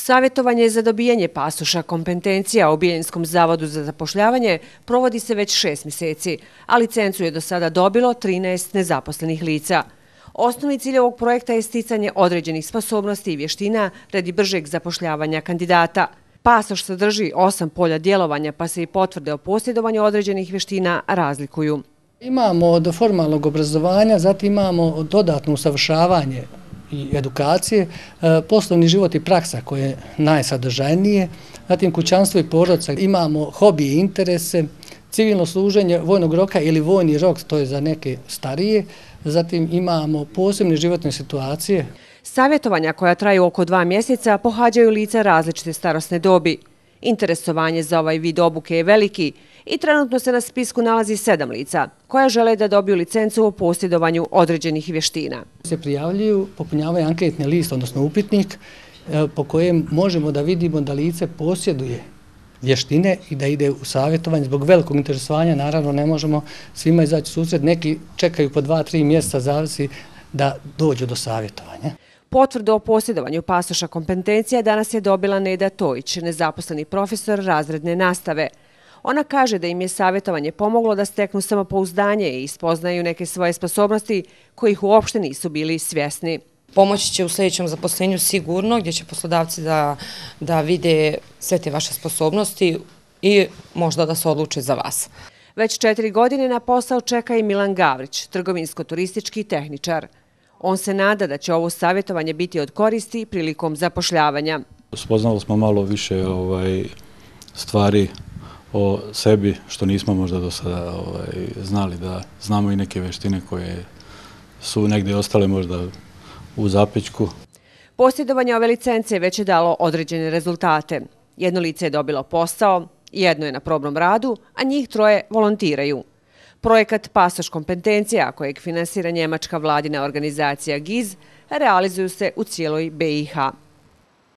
Savjetovanje za dobijanje pasoša kompetencija u Bijeljenskom zavodu za zapošljavanje provodi se već šest mjeseci, a licencu je do sada dobilo 13 nezaposlenih lica. Osnovni cilj ovog projekta je sticanje određenih sposobnosti i vještina radi bržeg zapošljavanja kandidata. Pasoš sadrži osam polja djelovanja, pa se i potvrde o posjedovanju određenih vještina razlikuju. Imamo od formalnog obrazovanja, zatim imamo dodatno usavršavanje i edukacije, e, poslovni život i praksa koje je najsadržajnije, zatim kućanstvo i porodca, imamo hobi i interese, civilno služenje vojnog roka ili vojni rok, to je za neke starije, zatim imamo posebne životne situacije. Savjetovanja koja traju oko dva mjeseca pohađaju lica različite starostne dobi. Interesovanje za ovaj vid obuke je veliki i trenutno se na spisku nalazi sedam lica koja žele da dobiju licencu o posjedovanju određenih vještina. Se prijavljuju, popunjavaju anketni list, odnosno upitnik, e, po kojem možemo da vidimo da lice posjeduje vještine i da ide u savjetovanje. Zbog velikog interesovanja, naravno, ne možemo svima izaći susred. Neki čekaju po dva, tri mjeseca, zavisi da dođu do savjetovanja. Potvrdu o posjedovanju pasoša kompetencija danas je dobila Neda Tojić, nezaposleni profesor razredne nastave. Ona kaže da im je savjetovanje pomoglo da steknu samopouzdanje i ispoznaju neke svoje sposobnosti kojih uopšte nisu bili svjesni. Pomoći će u sljedećem zaposlenju sigurno gdje će poslodavci da vide sve te vaše sposobnosti i možda da se odluče za vas. Već četiri godine na posao čeka i Milan Gavrić, trgovinsko-turistički tehničar. On se nada da će ovo savjetovanje biti od koristi prilikom zapošljavanja. Spoznali smo malo više ovaj, stvari o sebi što nismo možda do sada ovaj, znali da znamo i neke veštine koje su negdje ostale možda u zapičku. Posjedovanje ove licence već je dalo određene rezultate. Jedno lice je dobilo posao, jedno je na probnom radu, a njih troje volontiraju. Projekat Pasoš kompetencija, kojeg finansira njemačka vladina organizacija GIZ, realizuju se u cijeloj BiH.